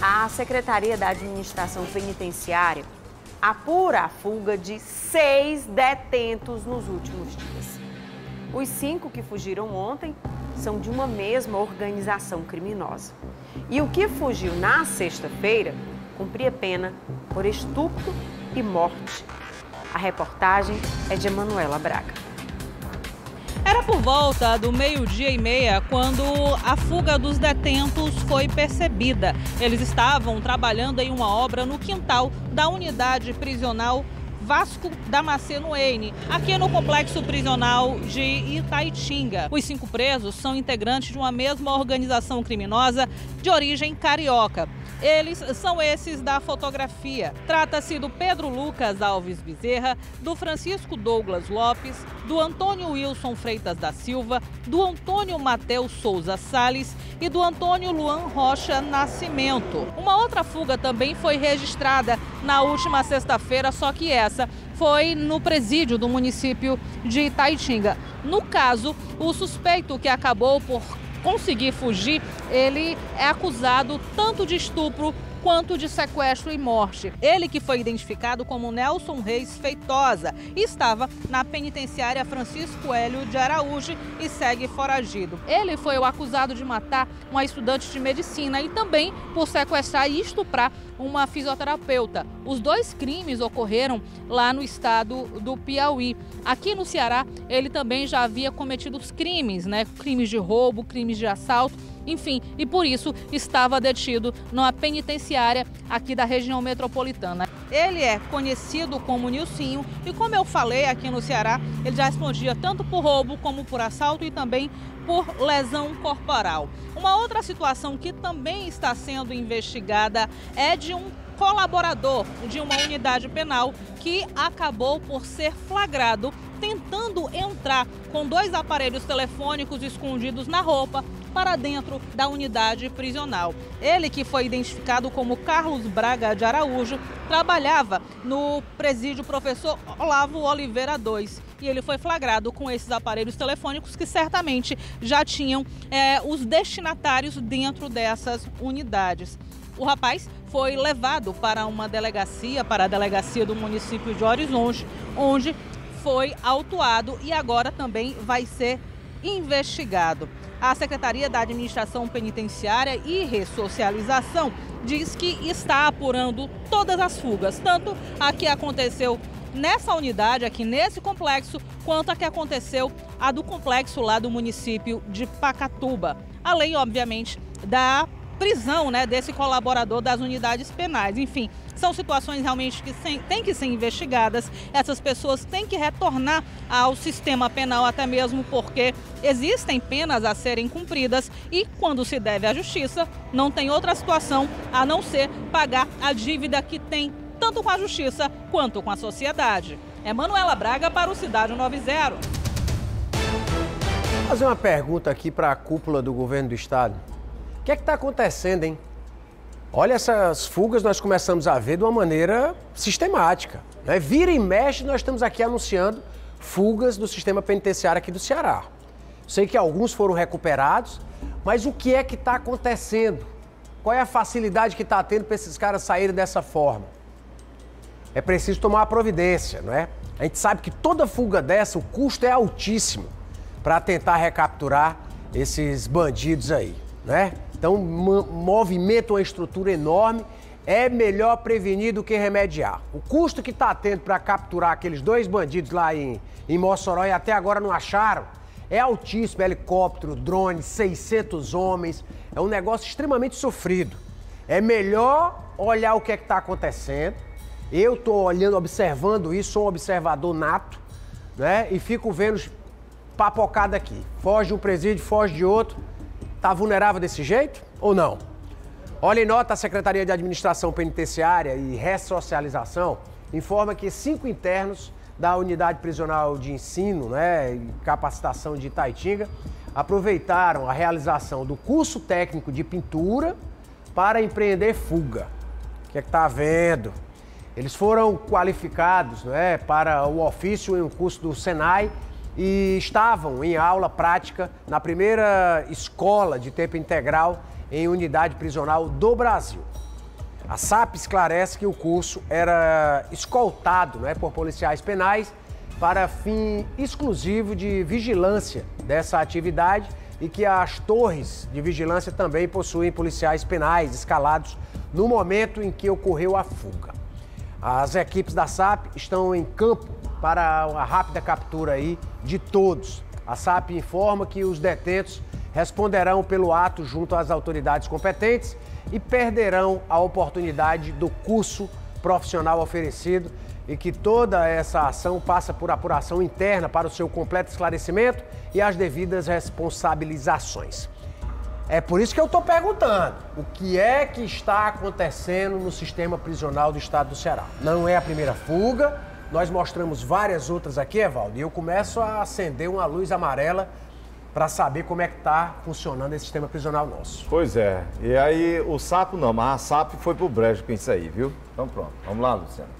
A Secretaria da Administração Penitenciária apura a fuga de seis detentos nos últimos dias. Os cinco que fugiram ontem são de uma mesma organização criminosa. E o que fugiu na sexta-feira cumpria pena por estupro e morte. A reportagem é de Emanuela Braga. Era por volta do meio-dia e meia quando a fuga dos detentos foi percebida. Eles estavam trabalhando em uma obra no quintal da unidade prisional Vasco Damasceno Eine, aqui no complexo prisional de Itaitinga. Os cinco presos são integrantes de uma mesma organização criminosa de origem carioca. Eles são esses da fotografia. Trata-se do Pedro Lucas Alves Bezerra, do Francisco Douglas Lopes, do Antônio Wilson Freitas da Silva, do Antônio Mateus Souza Sales e do Antônio Luan Rocha Nascimento. Uma outra fuga também foi registrada na última sexta-feira, só que essa foi no presídio do município de Itaitinga. No caso, o suspeito que acabou por conseguir fugir, ele é acusado tanto de estupro quanto de sequestro e morte. Ele que foi identificado como Nelson Reis Feitosa estava na penitenciária Francisco Hélio de Araújo e segue foragido. Ele foi o acusado de matar uma estudante de medicina e também por sequestrar e estuprar uma fisioterapeuta. Os dois crimes ocorreram lá no estado do Piauí. Aqui no Ceará, ele também já havia cometido os crimes, né? Crimes de roubo, crimes de assalto enfim, e por isso estava detido numa penitenciária aqui da região metropolitana. Ele é conhecido como Nilcinho e, como eu falei aqui no Ceará, ele já respondia tanto por roubo como por assalto e também por lesão corporal. Uma outra situação que também está sendo investigada é de um colaborador de uma unidade penal que acabou por ser flagrado tentando entrar com dois aparelhos telefônicos escondidos na roupa para dentro da unidade prisional. Ele, que foi identificado como Carlos Braga de Araújo, trabalhava no presídio professor Olavo Oliveira II. E ele foi flagrado com esses aparelhos telefônicos que certamente já tinham é, os destinatários dentro dessas unidades. O rapaz foi levado para uma delegacia, para a delegacia do município de Horizonte, onde foi autuado e agora também vai ser investigado. A Secretaria da Administração Penitenciária e Ressocialização diz que está apurando todas as fugas, tanto a que aconteceu nessa unidade, aqui nesse complexo, quanto a que aconteceu a do complexo lá do município de Pacatuba. Além, obviamente, da prisão né, desse colaborador das unidades penais. Enfim, são situações realmente que têm que ser investigadas. Essas pessoas têm que retornar ao sistema penal, até mesmo porque existem penas a serem cumpridas e, quando se deve à justiça, não tem outra situação a não ser pagar a dívida que tem tanto com a justiça quanto com a sociedade. É Manuela Braga para o Cidade 90. Vou fazer uma pergunta aqui para a cúpula do governo do estado que é que está acontecendo, hein? Olha, essas fugas nós começamos a ver de uma maneira sistemática. Né? Vira e mexe, nós estamos aqui anunciando fugas do sistema penitenciário aqui do Ceará. Sei que alguns foram recuperados, mas o que é que está acontecendo? Qual é a facilidade que está tendo para esses caras saírem dessa forma? É preciso tomar uma providência, não é? A gente sabe que toda fuga dessa, o custo é altíssimo para tentar recapturar esses bandidos aí, né? Então, movimenta uma estrutura enorme. É melhor prevenir do que remediar. O custo que está tendo para capturar aqueles dois bandidos lá em, em Mossoró e até agora não acharam é altíssimo. Helicóptero, drone, 600 homens. É um negócio extremamente sofrido. É melhor olhar o que é está acontecendo. Eu estou olhando, observando isso, sou um observador nato, né? E fico vendo papocada aqui. Foge de um presídio, foge de outro. Está vulnerável desse jeito ou não? Olha em nota, a Secretaria de Administração Penitenciária e Ressocialização informa que cinco internos da Unidade Prisional de Ensino né, e Capacitação de Itaitinga aproveitaram a realização do curso técnico de pintura para empreender fuga. O que é que está vendo? Eles foram qualificados né, para o ofício em um curso do Senai e estavam em aula prática na primeira escola de tempo integral em unidade prisional do Brasil. A SAP esclarece que o curso era escoltado né, por policiais penais para fim exclusivo de vigilância dessa atividade e que as torres de vigilância também possuem policiais penais escalados no momento em que ocorreu a fuga. As equipes da SAP estão em campo para uma rápida captura aí de todos. A SAP informa que os detentos responderão pelo ato junto às autoridades competentes e perderão a oportunidade do curso profissional oferecido e que toda essa ação passa por apuração interna para o seu completo esclarecimento e as devidas responsabilizações. É por isso que eu estou perguntando o que é que está acontecendo no sistema prisional do estado do Ceará. Não é a primeira fuga, nós mostramos várias outras aqui, Evaldo, e eu começo a acender uma luz amarela para saber como é que está funcionando esse sistema prisional nosso. Pois é. E aí o sapo não, mas a SAP foi pro brejo com isso aí, viu? Então pronto. Vamos lá, Luciano.